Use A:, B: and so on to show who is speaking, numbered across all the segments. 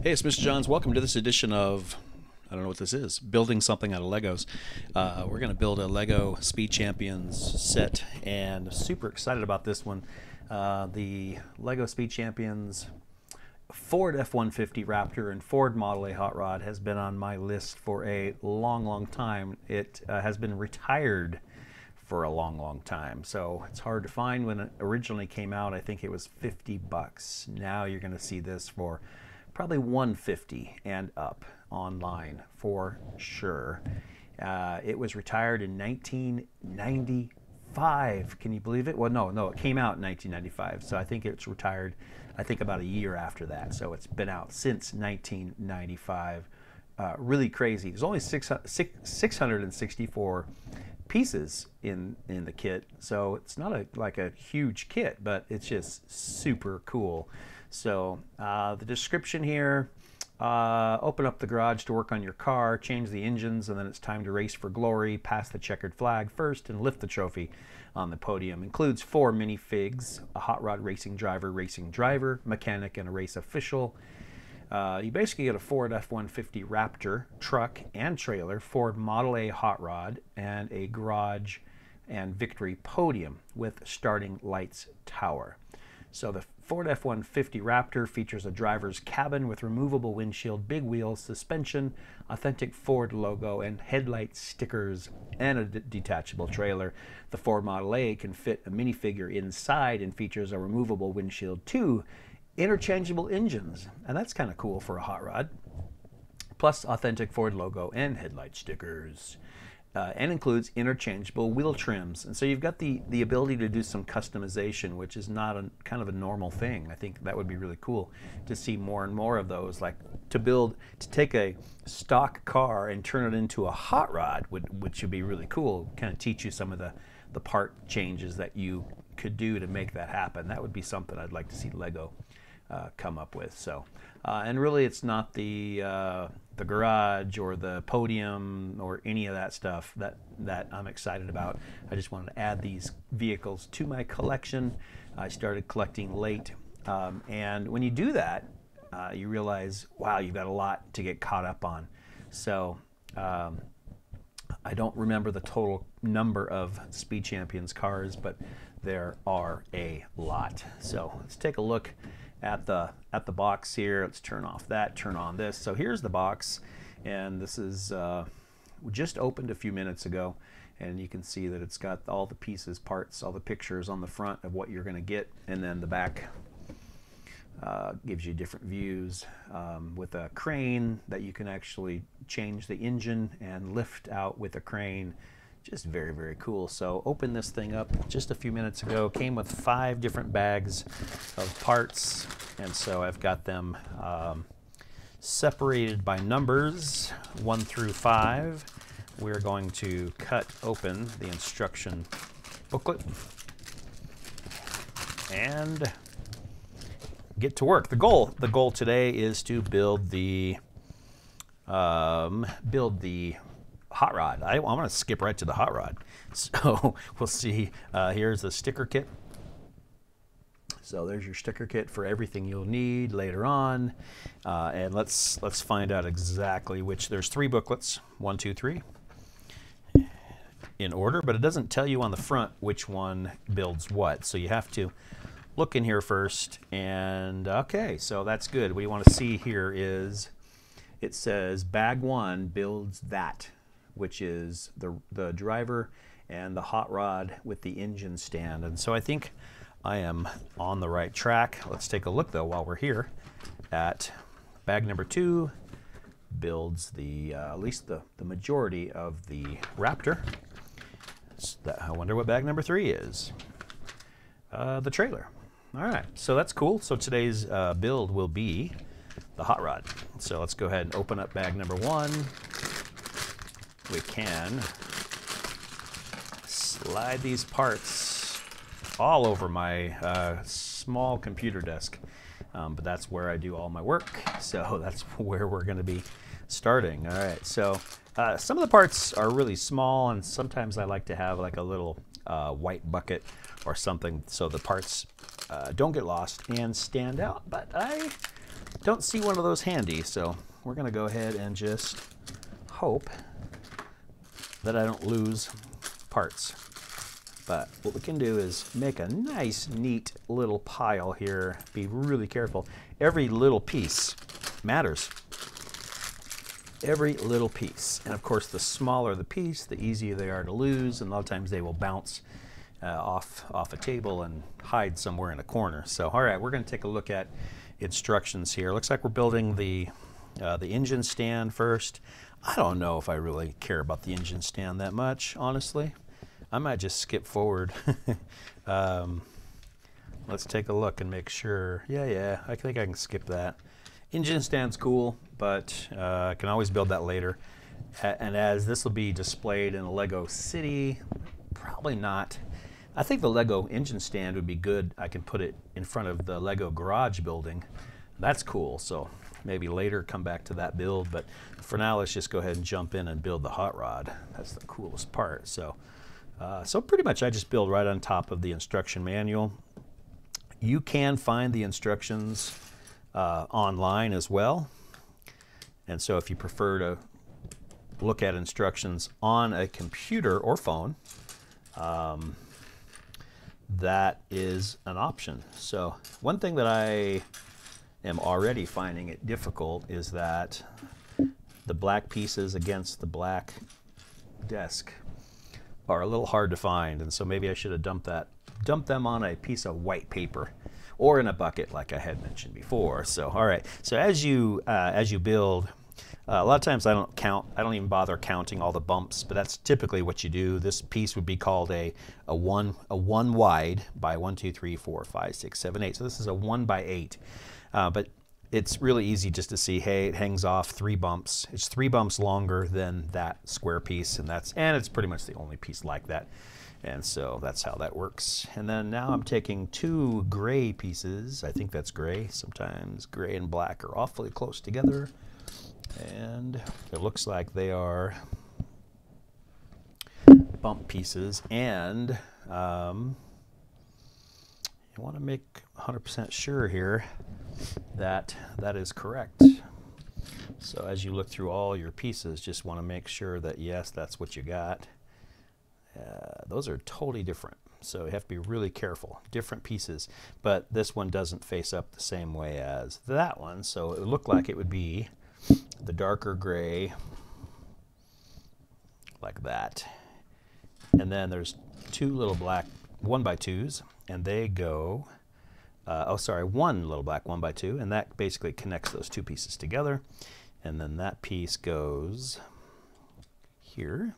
A: Hey, it's Mr. Johns. Welcome to this edition of, I don't know what this is, building something out of Legos. Uh, we're going to build a Lego Speed Champions set, and super excited about this one. Uh, the Lego Speed Champions Ford F-150 Raptor and Ford Model A Hot Rod has been on my list for a long, long time. It uh, has been retired for a long, long time. So it's hard to find. When it originally came out, I think it was 50 bucks. Now you're going to see this for probably 150 and up online for sure. Uh, it was retired in 1995. Can you believe it? Well, no, no, it came out in 1995. So I think it's retired, I think about a year after that. So it's been out since 1995. Uh, really crazy. There's only six, six, 664 pieces in in the kit so it's not a like a huge kit but it's just super cool so uh, the description here uh, open up the garage to work on your car change the engines and then it's time to race for glory pass the checkered flag first and lift the trophy on the podium includes four minifigs a hot rod racing driver racing driver mechanic and a race official uh, you basically get a Ford F-150 Raptor truck and trailer, Ford Model A hot rod, and a garage and victory podium with starting lights tower. So the Ford F-150 Raptor features a driver's cabin with removable windshield, big wheels, suspension, authentic Ford logo, and headlight stickers, and a detachable trailer. The Ford Model A can fit a minifigure inside and features a removable windshield too, interchangeable engines, and that's kind of cool for a hot rod, plus authentic Ford logo and headlight stickers. Uh, and includes interchangeable wheel trims. And so you've got the, the ability to do some customization, which is not a kind of a normal thing. I think that would be really cool to see more and more of those. Like to build, to take a stock car and turn it into a hot rod, would, which would be really cool. Kind of teach you some of the, the part changes that you could do to make that happen. That would be something I'd like to see Lego uh, come up with. So, uh, and really, it's not the uh, the garage or the podium or any of that stuff that that I'm excited about. I just wanted to add these vehicles to my collection. I started collecting late, um, and when you do that, uh, you realize, wow, you've got a lot to get caught up on. So. Um, I don't remember the total number of Speed Champions cars, but there are a lot. So let's take a look at the at the box here. Let's turn off that, turn on this. So here's the box, and this is uh, just opened a few minutes ago, and you can see that it's got all the pieces, parts, all the pictures on the front of what you're going to get, and then the back uh, gives you different views um, with a crane that you can actually change the engine and lift out with a crane just very, very cool. So open this thing up just a few minutes ago. Came with five different bags of parts. And so I've got them um, separated by numbers, one through five. We're going to cut open the instruction booklet and get to work. The goal, the goal today is to build the um, build the hot rod. I, am going to skip right to the hot rod. So we'll see. Uh, here's the sticker kit. So there's your sticker kit for everything you'll need later on. Uh, and let's let's find out exactly which. There's three booklets. One, two, three. In order, but it doesn't tell you on the front which one builds what. So you have to look in here first. And okay, so that's good. What you want to see here is it says bag one builds that which is the, the driver and the hot rod with the engine stand. And so I think I am on the right track. Let's take a look though while we're here at bag number two builds the, uh, at least the, the majority of the Raptor. I wonder what bag number three is. Uh, the trailer. All right, so that's cool. So today's uh, build will be the hot rod. So let's go ahead and open up bag number one we can slide these parts all over my uh, small computer desk. Um, but that's where I do all my work. So that's where we're going to be starting. All right. So uh, some of the parts are really small, and sometimes I like to have like a little uh, white bucket or something so the parts uh, don't get lost and stand out. But I don't see one of those handy, so we're going to go ahead and just hope that I don't lose parts. But what we can do is make a nice, neat little pile here. Be really careful. Every little piece matters. Every little piece. And of course, the smaller the piece, the easier they are to lose, and a lot of times they will bounce uh, off, off a table and hide somewhere in a corner. So, all right, we're going to take a look at instructions here. Looks like we're building the, uh, the engine stand first. I don't know if I really care about the engine stand that much, honestly. I might just skip forward. um, let's take a look and make sure. Yeah, yeah, I think I can skip that. Engine stand's cool, but uh, I can always build that later. And as this will be displayed in a Lego City, probably not. I think the Lego engine stand would be good. I can put it in front of the Lego garage building. That's cool. So maybe later come back to that build. But for now, let's just go ahead and jump in and build the hot rod. That's the coolest part. So, uh, so pretty much I just build right on top of the instruction manual. You can find the instructions uh, online as well. And so if you prefer to look at instructions on a computer or phone, um, that is an option. So one thing that I am already finding it difficult is that the black pieces against the black desk are a little hard to find and so maybe I should have dumped that dumped them on a piece of white paper or in a bucket like I had mentioned before so all right so as you uh, as you build uh, a lot of times I don't count, I don't even bother counting all the bumps, but that's typically what you do. This piece would be called a, a, one, a one wide by one, two, three, four, five, six, seven, eight. So this is a one by eight. Uh, but it's really easy just to see, hey, it hangs off three bumps. It's three bumps longer than that square piece, and that's and it's pretty much the only piece like that. And so that's how that works. And then now I'm taking two gray pieces. I think that's gray. Sometimes gray and black are awfully close together and it looks like they are bump pieces and um, you want to make 100% sure here that that is correct. So as you look through all your pieces, just want to make sure that yes, that's what you got. Uh, those are totally different. So you have to be really careful. Different pieces, but this one doesn't face up the same way as that one. So it would look like it would be the darker gray like that. And then there's two little black one by twos, and they go, uh, oh, sorry, one little black one by two, and that basically connects those two pieces together. And then that piece goes here,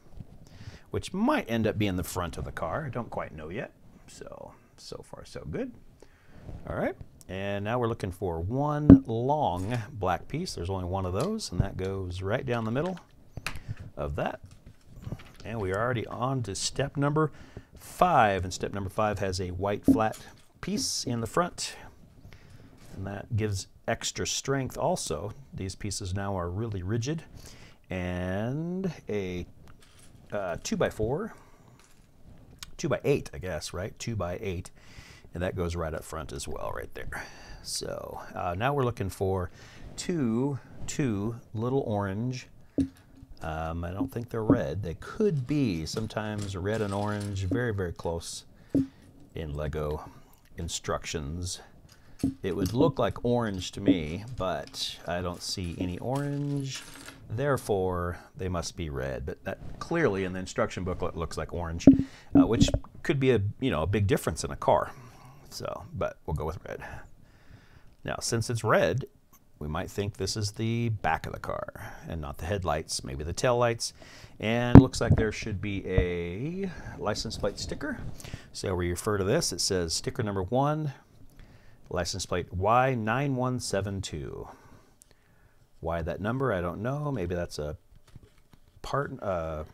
A: which might end up being the front of the car. I don't quite know yet. So, so far so good. All right. And now we're looking for one long black piece. There's only one of those, and that goes right down the middle of that. And we are already on to step number five. And step number five has a white flat piece in the front. And that gives extra strength also. These pieces now are really rigid. And a uh, two by four, two by eight, I guess, right? Two by eight and that goes right up front as well right there. So uh, now we're looking for two, two little orange. Um, I don't think they're red. They could be sometimes red and orange, very, very close in Lego instructions. It would look like orange to me, but I don't see any orange. Therefore, they must be red. But that clearly in the instruction booklet looks like orange, uh, which could be a you know a big difference in a car. So, but we'll go with red. Now, since it's red, we might think this is the back of the car and not the headlights, maybe the tail lights. And looks like there should be a license plate sticker. So we refer to this, it says sticker number one, license plate Y9172. Why that number, I don't know. Maybe that's a part, uh,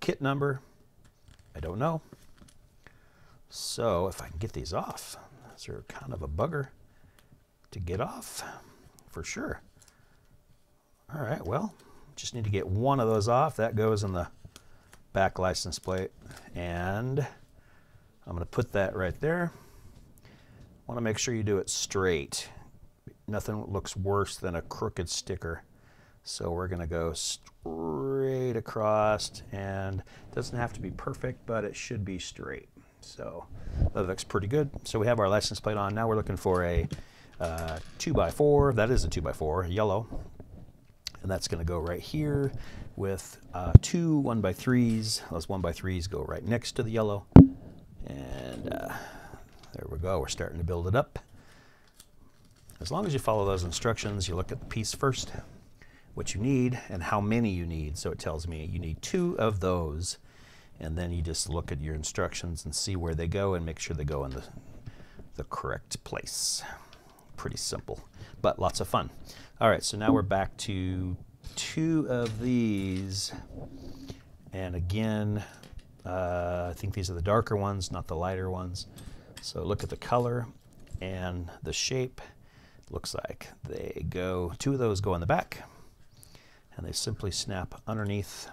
A: kit number. I don't know. So if I can get these off, these are kind of a bugger to get off for sure. All right, well, just need to get one of those off. That goes in the back license plate. And I'm going to put that right there. want to make sure you do it straight nothing looks worse than a crooked sticker. So we're going to go straight across and it doesn't have to be perfect, but it should be straight. So that looks pretty good. So we have our license plate on. Now we're looking for a uh, 2x4. That is a 2x4, yellow. And that's going to go right here with uh, two 1x3s. Those 1x3s go right next to the yellow. And uh, there we go. We're starting to build it up. As long as you follow those instructions, you look at the piece first, what you need, and how many you need. So it tells me you need two of those and then you just look at your instructions and see where they go and make sure they go in the, the correct place. Pretty simple, but lots of fun. All right, so now we're back to two of these. And again, uh, I think these are the darker ones, not the lighter ones. So look at the color and the shape. Looks like they go, two of those go in the back and they simply snap underneath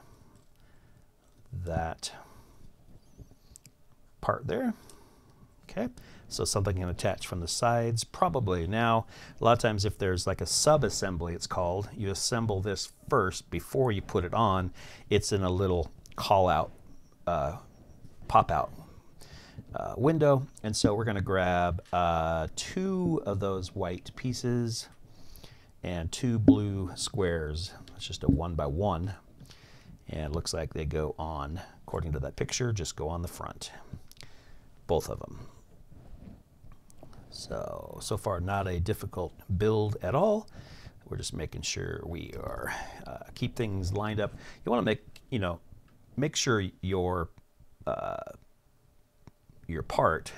A: that part there. Okay, so something can attach from the sides, probably. Now, a lot of times if there's like a sub-assembly, it's called, you assemble this first before you put it on. It's in a little call-out, uh, pop-out uh, window. And so we're going to grab uh, two of those white pieces and two blue squares. It's just a one by one. And it looks like they go on, according to that picture, just go on the front. Both of them. So, so far not a difficult build at all. We're just making sure we are, uh, keep things lined up. You want to make, you know, make sure your, uh, your part,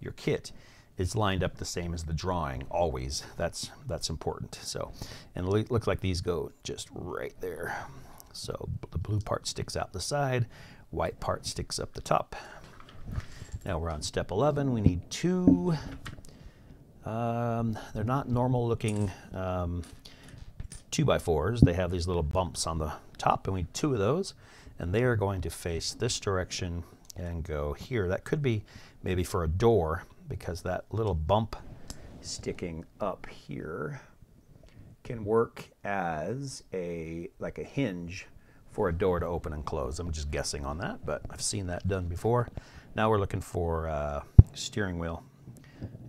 A: your kit, is lined up the same as the drawing always. That's that's important. So, and it looks like these go just right there. So the blue part sticks out the side, white part sticks up the top. Now we're on step 11. We need two, um, they're not normal looking um, 2 by 4s They have these little bumps on the top and we need two of those. And they are going to face this direction and go here. That could be maybe for a door because that little bump sticking up here can work as a like a hinge for a door to open and close. I'm just guessing on that, but I've seen that done before. Now we're looking for a steering wheel,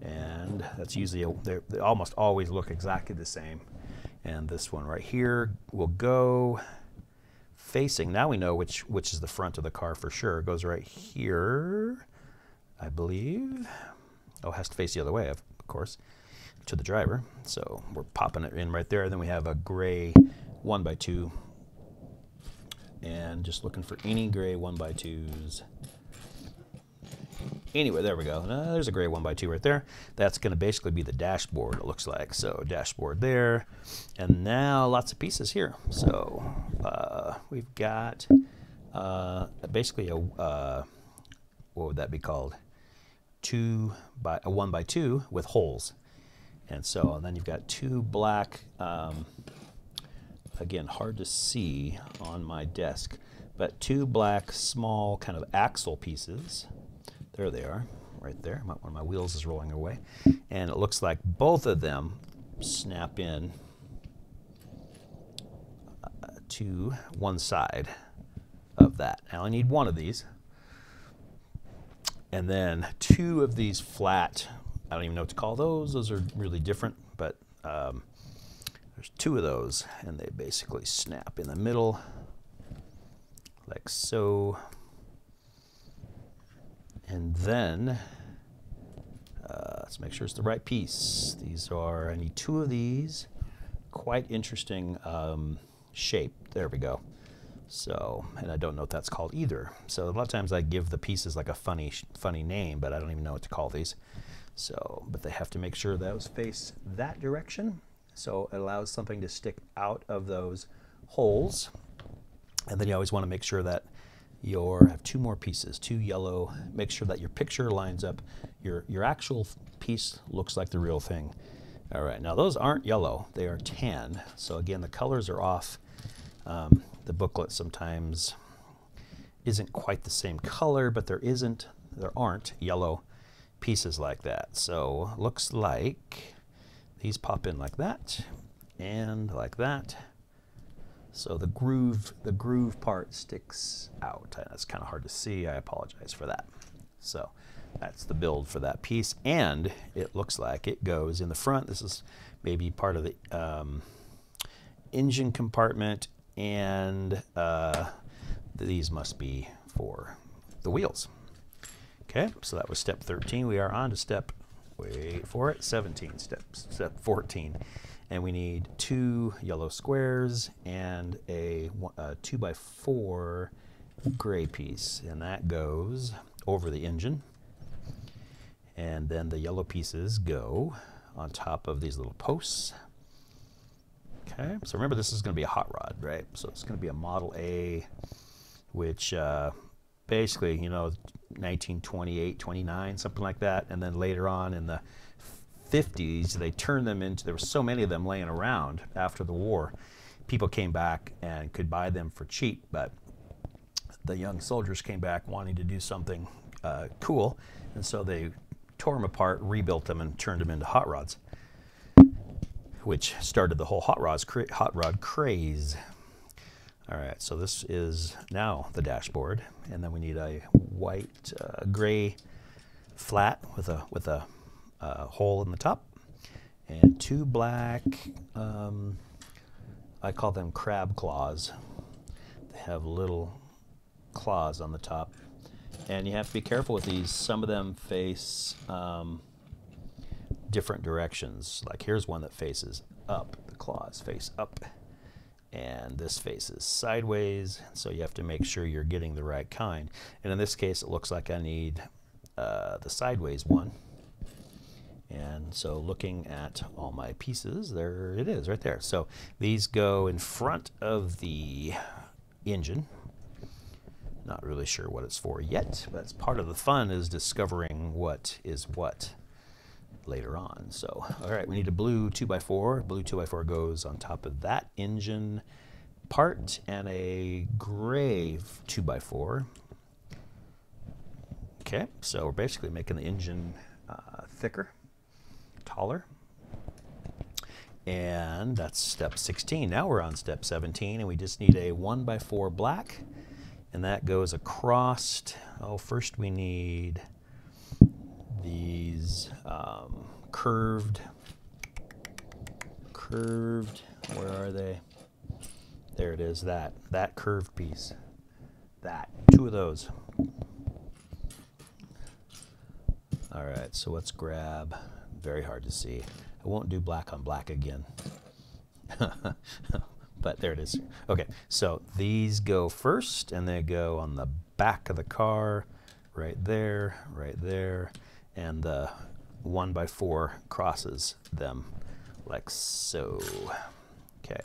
A: and that's usually a, they almost always look exactly the same. And this one right here will go facing. Now we know which which is the front of the car for sure. It goes right here, I believe. Oh, has to face the other way, of course to the driver. So we're popping it in right there. Then we have a gray one by two and just looking for any gray one by twos. Anyway, there we go. Uh, there's a gray one by two right there. That's going to basically be the dashboard, it looks like. So dashboard there. And now lots of pieces here. So uh, we've got uh, basically a, uh, what would that be called? Two by, a one by two with holes. And so and then you've got two black, um, again, hard to see on my desk, but two black small kind of axle pieces. There they are, right there. One of my wheels is rolling away. And it looks like both of them snap in uh, to one side of that. Now I need one of these. And then two of these flat I don't even know what to call those. Those are really different, but um, there's two of those, and they basically snap in the middle, like so. And then, uh, let's make sure it's the right piece. These are, I need two of these. Quite interesting um, shape. There we go. So, and I don't know what that's called either. So a lot of times I give the pieces like a funny, funny name, but I don't even know what to call these. So, but they have to make sure those face that direction. So it allows something to stick out of those holes. And then you always want to make sure that your have two more pieces, two yellow. Make sure that your picture lines up. Your your actual piece looks like the real thing. All right, now those aren't yellow; they are tan. So again, the colors are off. Um, the booklet sometimes isn't quite the same color, but there isn't, there aren't yellow pieces like that. So looks like these pop in like that and like that. So the groove, the groove part sticks out. That's kind of hard to see. I apologize for that. So that's the build for that piece. And it looks like it goes in the front. This is maybe part of the um, engine compartment. And uh, these must be for the wheels. Okay, so that was step 13. We are on to step, wait for it, 17, step, step 14 and we need two yellow squares and a, a two by four gray piece. And that goes over the engine. And then the yellow pieces go on top of these little posts. Okay so remember this is going to be a hot rod right? So it's going to be a model A which uh, basically you know 1928 29 something like that. And then later on in the 50s, they turned them into, there were so many of them laying around after the war. People came back and could buy them for cheap, but the young soldiers came back wanting to do something uh, cool, and so they tore them apart, rebuilt them, and turned them into hot rods, which started the whole hot, rods hot rod craze. All right, so this is now the dashboard, and then we need a white, uh, gray flat with a with a uh, hole in the top, and two black, um, I call them crab claws. They have little claws on the top. And you have to be careful with these. Some of them face um, different directions. Like here's one that faces up. The claws face up. And this faces sideways. So you have to make sure you're getting the right kind. And in this case, it looks like I need uh, the sideways one. And so looking at all my pieces, there it is right there. So these go in front of the engine. Not really sure what it's for yet, but it's part of the fun is discovering what is what later on. So, all right, we need a blue 2x4. Blue 2x4 goes on top of that engine part and a gray 2x4. Okay, so we're basically making the engine uh, thicker taller. And that's step 16. Now we're on step 17, and we just need a 1 by 4 black. And that goes across. Oh, first we need these um, curved, curved, where are they? There it is, that, that curved piece. That, two of those. All right, so let's grab very hard to see. I won't do black on black again. but there it is. Okay, so these go first, and they go on the back of the car, right there, right there, and the one by four crosses them like so. Okay,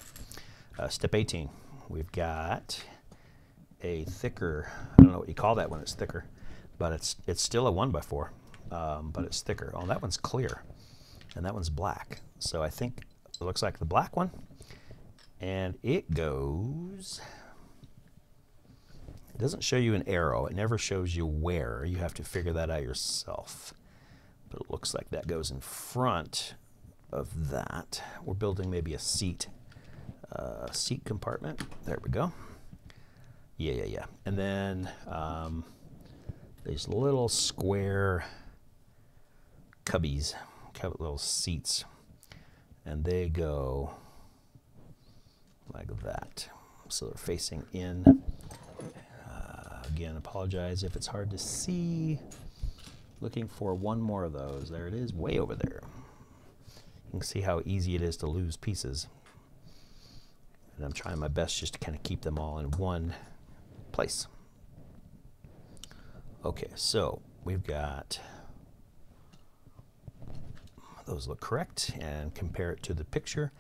A: uh, step 18. We've got a thicker, I don't know what you call that when it's thicker, but it's, it's still a one by four um, but it's thicker. Oh, that one's clear, and that one's black. So I think it looks like the black one, and it goes. It doesn't show you an arrow. It never shows you where. You have to figure that out yourself. But it looks like that goes in front of that. We're building maybe a seat, uh, seat compartment. There we go. Yeah, yeah, yeah. And then um, these little square cubbies, little seats, and they go like that. So they're facing in. Uh, again, apologize if it's hard to see. Looking for one more of those. There it is, way over there. You can see how easy it is to lose pieces. And I'm trying my best just to kind of keep them all in one place. Okay, so we've got those look correct and compare it to the picture.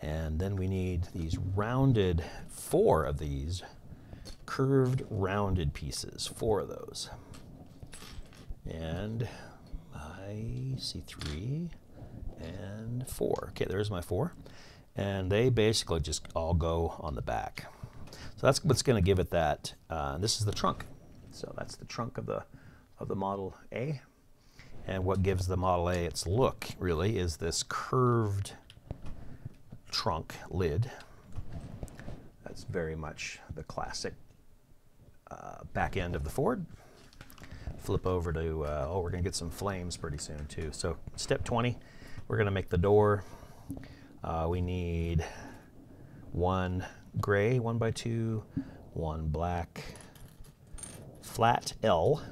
A: And then we need these rounded, four of these curved rounded pieces, four of those. And I see three and four. Okay, there's my four. And they basically just all go on the back. So that's what's going to give it that. Uh, this is the trunk. So that's the trunk of the of the Model A. And what gives the Model A its look, really, is this curved trunk lid. That's very much the classic uh, back end of the Ford. Flip over to, uh, oh, we're going to get some flames pretty soon, too. So, step 20, we're going to make the door. Uh, we need one gray, one by two, one black, flat L.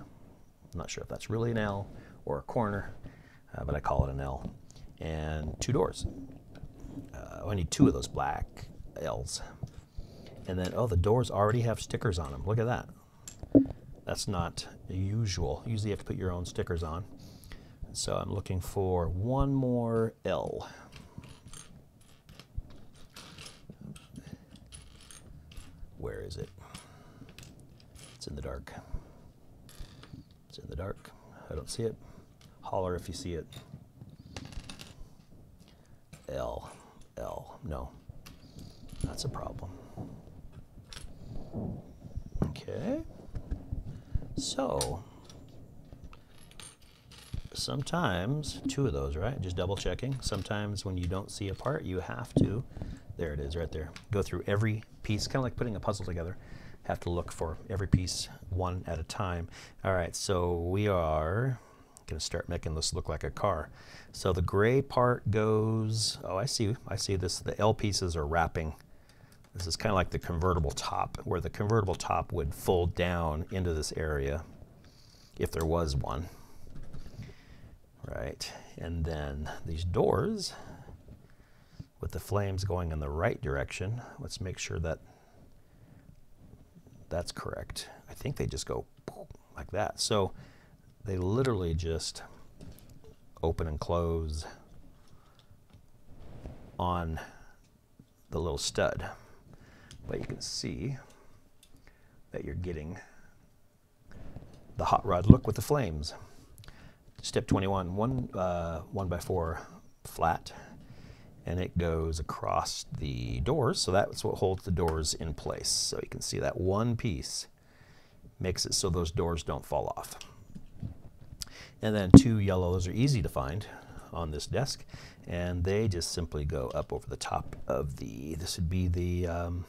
A: I'm not sure if that's really an L or a corner, uh, but I call it an L. And two doors. Uh, I need two of those black L's. And then, oh, the doors already have stickers on them. Look at that. That's not usual. Usually you have to put your own stickers on. So I'm looking for one more L. Where is it? It's in the dark. It's in the dark. I don't see it. Holler if you see it. L. L. No. That's a problem. Okay. So, sometimes, two of those, right? Just double checking. Sometimes when you don't see a part, you have to, there it is right there, go through every piece, kind of like putting a puzzle together. Have to look for every piece one at a time. All right, so we are to start making this look like a car. So the gray part goes, oh, I see, I see this, the L pieces are wrapping. This is kind of like the convertible top, where the convertible top would fold down into this area if there was one. Right, and then these doors with the flames going in the right direction. Let's make sure that that's correct. I think they just go like that. So they literally just open and close on the little stud. But you can see that you're getting the hot rod look with the flames. Step 21, one, uh, one by four flat, and it goes across the doors. So that's what holds the doors in place. So you can see that one piece makes it so those doors don't fall off. And then two yellows are easy to find on this desk, and they just simply go up over the top of the, this would be the, um,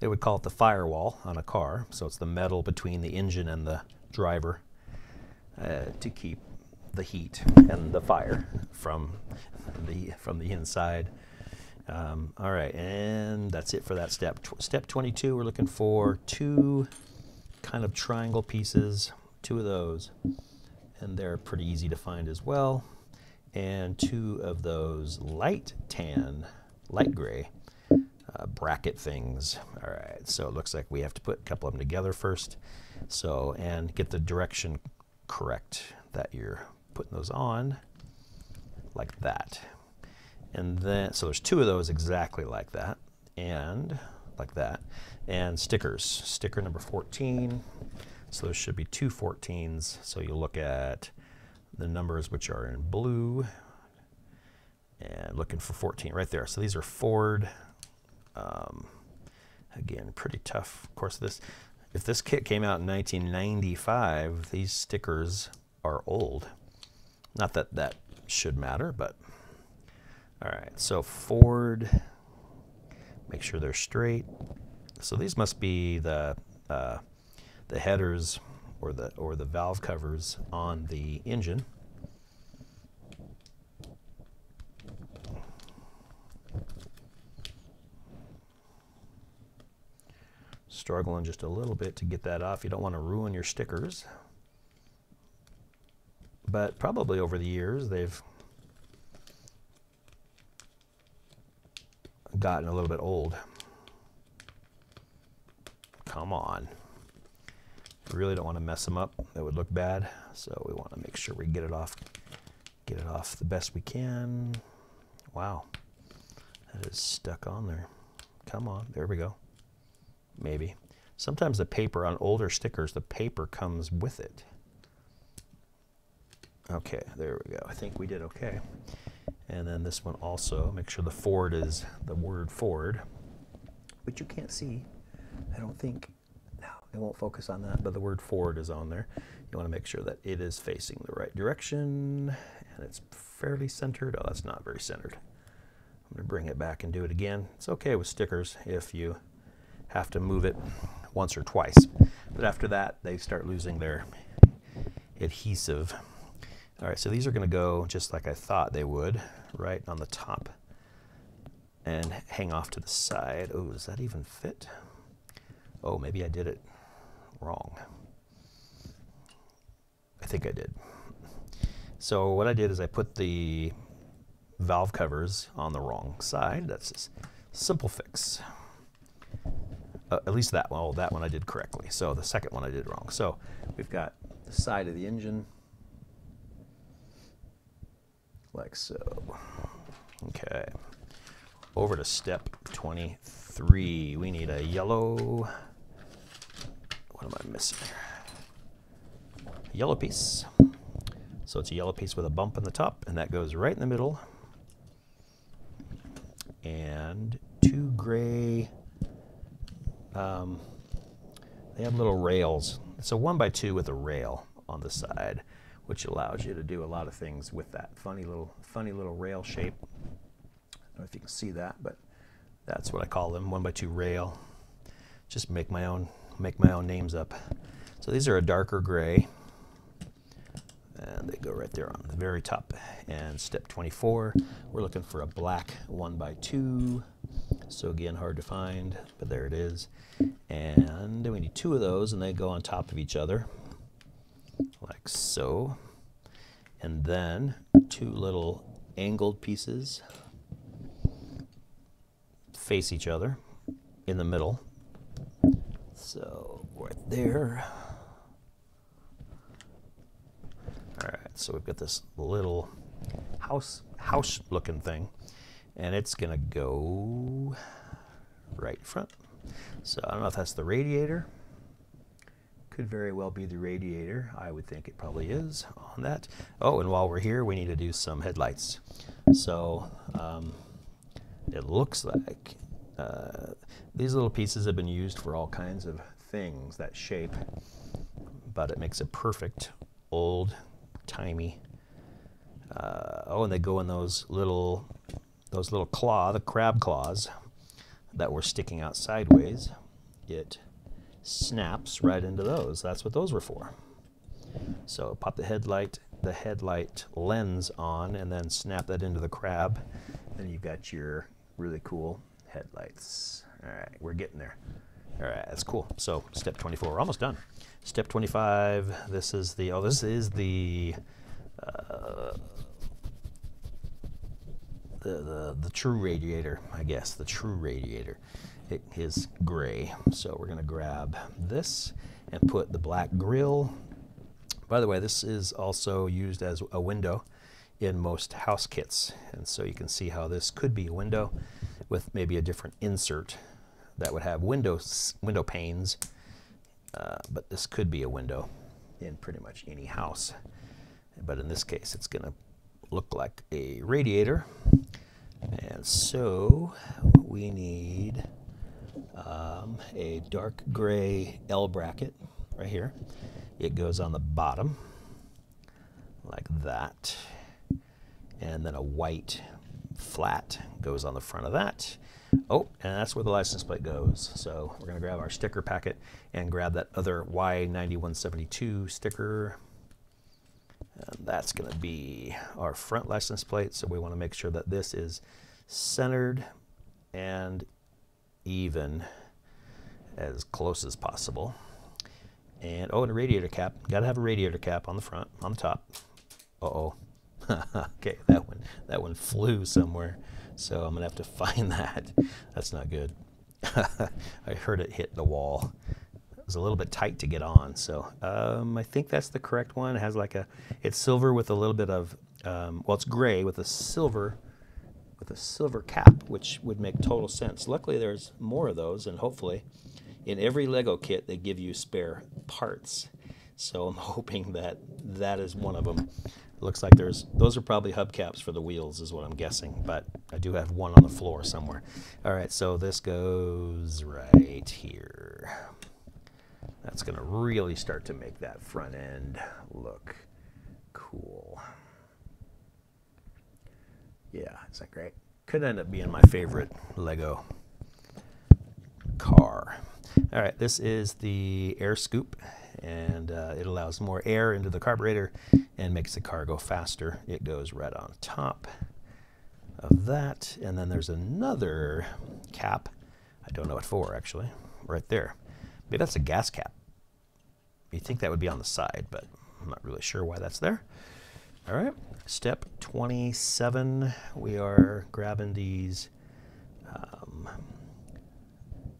A: they would call it the firewall on a car. So it's the metal between the engine and the driver uh, to keep the heat and the fire from the from the inside. Um, all right, and that's it for that step. Step 22, we're looking for two kind of triangle pieces, two of those, and they're pretty easy to find as well. And two of those light tan, light gray uh, bracket things. All right, so it looks like we have to put a couple of them together first. So, and get the direction correct that you're putting those on like that. And then, so there's two of those exactly like that and like that. And stickers, sticker number 14. So there should be two 14s. So you look at the numbers which are in blue and looking for 14 right there. So these are Ford um, again, pretty tough. Of course, this if this kit came out in 1995, these stickers are old. Not that that should matter, but all right. So Ford, make sure they're straight. So these must be the uh, the headers or the or the valve covers on the engine. struggling just a little bit to get that off. You don't want to ruin your stickers. But probably over the years they've gotten a little bit old. Come on. Really don't want to mess them up. That would look bad. So we want to make sure we get it off get it off the best we can. Wow. That is stuck on there. Come on. There we go maybe. Sometimes the paper on older stickers, the paper comes with it. Okay, there we go. I think we did okay. And then this one also, make sure the Ford is the word Ford, which you can't see, I don't think. It won't focus on that, but the word Ford is on there. You want to make sure that it is facing the right direction and it's fairly centered. Oh, that's not very centered. I'm going to bring it back and do it again. It's okay with stickers if you have to move it once or twice. But after that, they start losing their adhesive. All right, so these are going to go just like I thought they would, right on the top and hang off to the side. Oh, does that even fit? Oh, maybe I did it wrong. I think I did. So what I did is I put the valve covers on the wrong side. That's a simple fix. Uh, at least that one, oh, that one I did correctly. So the second one I did wrong. So we've got the side of the engine like so. Okay. Over to step 23. We need a yellow, what am I missing here? Yellow piece. So it's a yellow piece with a bump in the top, and that goes right in the middle. And two gray, um, they have little rails. It's a one by two with a rail on the side, which allows you to do a lot of things with that funny little, funny little rail shape I don't know if you can see that, but that's what I call them, one by two rail. Just make my own, make my own names up. So these are a darker gray, and they go right there on the very top. And step 24, we're looking for a black one by two. So again, hard to find, but there it is. And we need two of those, and they go on top of each other, like so. And then two little angled pieces face each other in the middle. So right there. All right, so we've got this little house house looking thing, and it's gonna go right front. So I don't know if that's the radiator. Could very well be the radiator. I would think it probably is on that. Oh, and while we're here, we need to do some headlights. So um, it looks like uh, these little pieces have been used for all kinds of things, that shape, but it makes a perfect old timey. Uh, oh, and they go in those little, those little claw, the crab claws that were sticking out sideways. It snaps right into those. That's what those were for. So pop the headlight, the headlight lens on, and then snap that into the crab. Then you've got your really cool headlights. All right, we're getting there. All right, that's cool. So step 24, we're almost done. Step 25, this is the, oh, this is the, uh, the, the, the true radiator, I guess, the true radiator. It is gray. So we're gonna grab this and put the black grill. By the way, this is also used as a window in most house kits. And so you can see how this could be a window with maybe a different insert that would have windows, window panes, uh, but this could be a window in pretty much any house. But in this case, it's going to look like a radiator. And so we need um, a dark gray L bracket right here. It goes on the bottom like that. And then a white flat goes on the front of that. Oh, and that's where the license plate goes. So we're going to grab our sticker packet and grab that other Y9172 sticker. And that's going to be our front license plate. So we want to make sure that this is centered and even as close as possible. And oh, and a radiator cap. Got to have a radiator cap on the front, on the top. Uh-oh. okay, that one that one flew somewhere, so I'm gonna have to find that. That's not good. I heard it hit the wall. It was a little bit tight to get on, so um, I think that's the correct one. It has like a, it's silver with a little bit of, um, well, it's gray with a silver, with a silver cap, which would make total sense. Luckily, there's more of those, and hopefully, in every Lego kit, they give you spare parts. So I'm hoping that that is one of them. Looks like there's, those are probably hubcaps for the wheels is what I'm guessing, but I do have one on the floor somewhere. All right, so this goes right here. That's going to really start to make that front end look cool. Yeah, is that great? Could end up being my favorite Lego car. All right, this is the air scoop, and uh, it allows more air into the carburetor and makes the car go faster. It goes right on top of that, and then there's another cap. I don't know what for, actually, right there. Maybe that's a gas cap. You'd think that would be on the side, but I'm not really sure why that's there. All right, step 27. We are grabbing these um,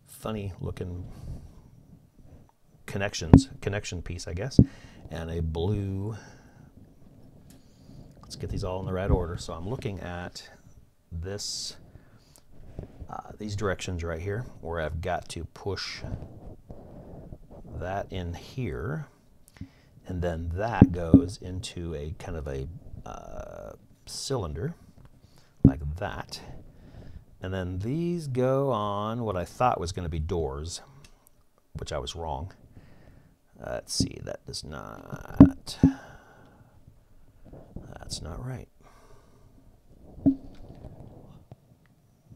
A: funny looking connections, connection piece, I guess, and a blue. Let's get these all in the right order. So I'm looking at this, uh, these directions right here, where I've got to push that in here, and then that goes into a kind of a uh, cylinder like that. And then these go on what I thought was going to be doors, which I was wrong. Let's see, that does not, that's not right.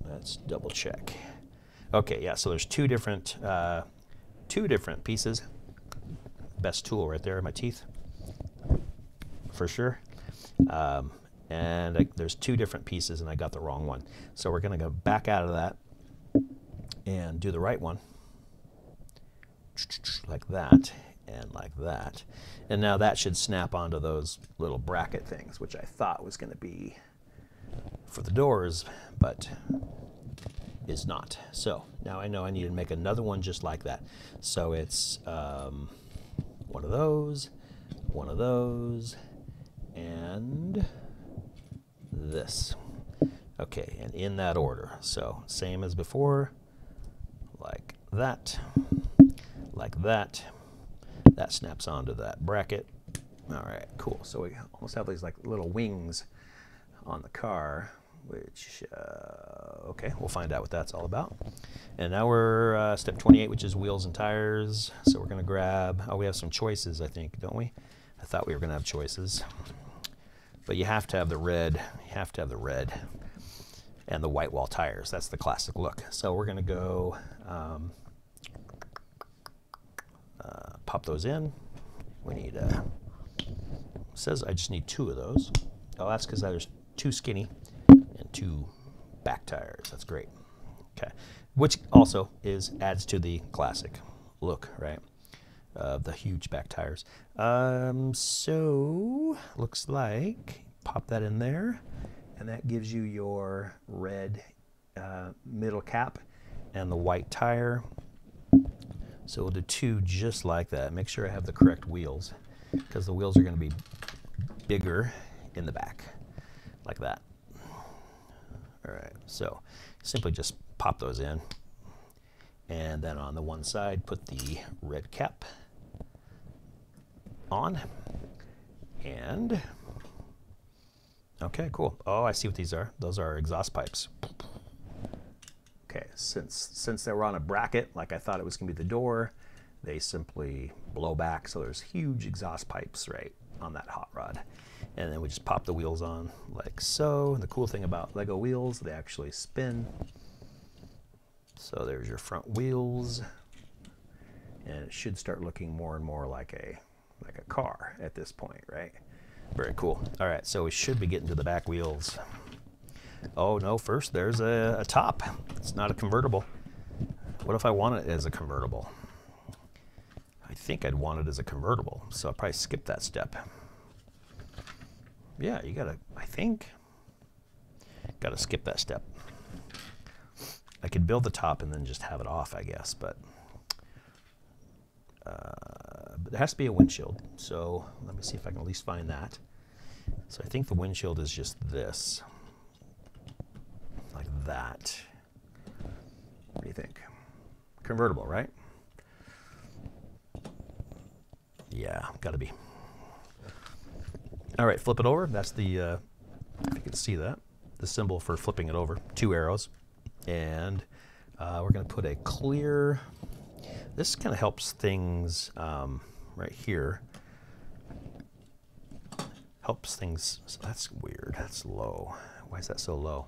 A: Let's double check. Okay, yeah, so there's two different, uh, two different pieces. Best tool right there, my teeth, for sure. Um, and I, there's two different pieces and I got the wrong one. So we're going to go back out of that and do the right one like that and like that. And now that should snap onto those little bracket things, which I thought was going to be for the doors, but is not. So now I know I need to make another one just like that. So it's um, one of those, one of those, and this. Okay, and in that order. So same as before, like that, like that. That snaps onto that bracket. All right, cool. So we almost have these like little wings on the car, which, uh, okay, we'll find out what that's all about. And now we're uh, step 28, which is wheels and tires. So we're gonna grab, oh, we have some choices, I think, don't we? I thought we were gonna have choices. But you have to have the red, you have to have the red and the white wall tires. That's the classic look. So we're gonna go um, uh, pop those in. We need, uh, says I just need two of those. Oh, that's because there's two skinny and two back tires. That's great. Okay, which also is adds to the classic look, right? Uh, the huge back tires. Um, so looks like pop that in there, and that gives you your red uh, middle cap and the white tire. So we'll do two just like that. Make sure I have the correct wheels because the wheels are going to be bigger in the back like that. All right, so simply just pop those in. And then on the one side, put the red cap on. And, okay, cool. Oh, I see what these are. Those are exhaust pipes. Since, since they were on a bracket, like I thought it was gonna be the door, they simply blow back. So there's huge exhaust pipes, right, on that hot rod and then we just pop the wheels on like so. And the cool thing about Lego wheels, they actually spin. So there's your front wheels, and it should start looking more and more like a like a car at this point, right? Very cool. All right, so we should be getting to the back wheels. Oh no, first there's a, a top. It's not a convertible. What if I want it as a convertible? I think I'd want it as a convertible, so I'll probably skip that step. Yeah, you gotta, I think, gotta skip that step. I could build the top and then just have it off, I guess, but, uh, but there has to be a windshield. So let me see if I can at least find that. So I think the windshield is just this, that. What do you think? Convertible, right? Yeah, gotta be. All right, flip it over. That's the, uh, if you can see that, the symbol for flipping it over, two arrows. And uh, we're to put a clear, this kind of helps things um, right here. Helps things, so that's weird, that's low. Why is that so low?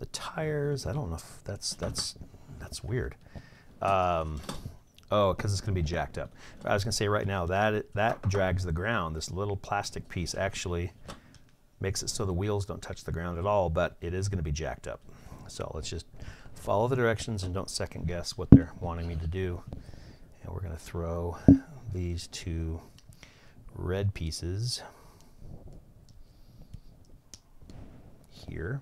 A: The tires, I don't know if that's, that's, that's weird. Um, oh, because it's going to be jacked up. I was going to say right now that that drags the ground. This little plastic piece actually makes it so the wheels don't touch the ground at all, but it is going to be jacked up. So let's just follow the directions and don't second guess what they're wanting me to do. And we're going to throw these two red pieces here.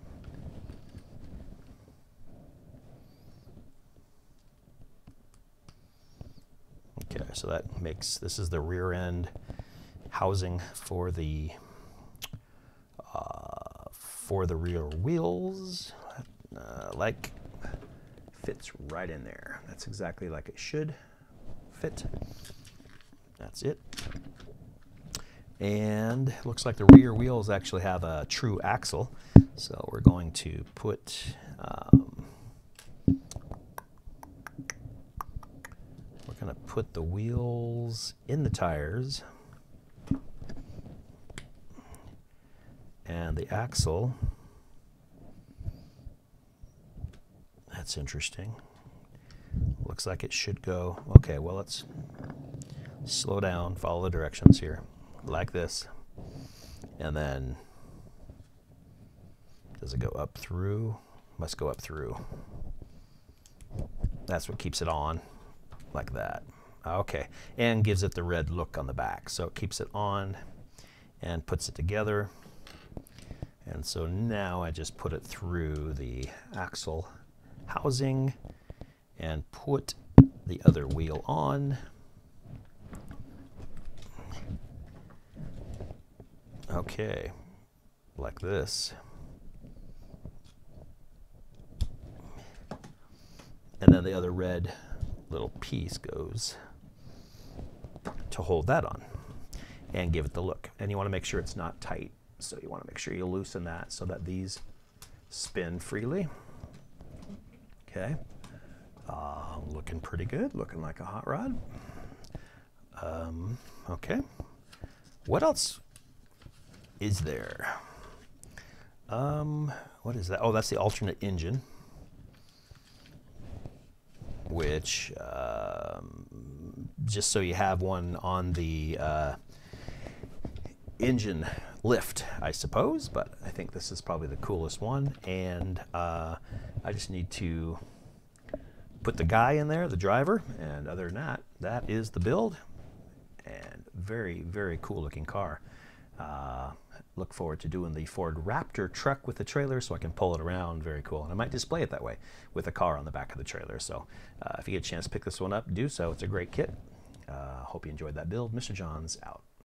A: Okay, so that makes, this is the rear end housing for the, uh, for the rear wheels. Uh, like, fits right in there. That's exactly like it should fit. That's it. And looks like the rear wheels actually have a true axle. So we're going to put um, we're going to put the wheels in the tires and the axle. That's interesting. Looks like it should go. Okay, well let's slow down, follow the directions here like this. And then does it go up through? Must go up through. That's what keeps it on like that. Oh, okay, and gives it the red look on the back. So it keeps it on and puts it together. And so now I just put it through the axle housing and put the other wheel on. Okay, like this. And then the other red little piece goes to hold that on and give it the look. And you want to make sure it's not tight. So you want to make sure you loosen that so that these spin freely. Okay. Uh, looking pretty good, looking like a hot rod. Um, okay. What else is there? Um, what is that? Oh, that's the alternate engine, which, um, just so you have one on the uh, engine lift, I suppose, but I think this is probably the coolest one. And uh, I just need to put the guy in there, the driver, and other than that, that is the build. And very, very cool looking car. Uh, look forward to doing the Ford Raptor truck with the trailer so I can pull it around. Very cool. And I might display it that way with a car on the back of the trailer. So uh, if you get a chance to pick this one up, do so. It's a great kit. Uh, hope you enjoyed that build. Mr. Johns out.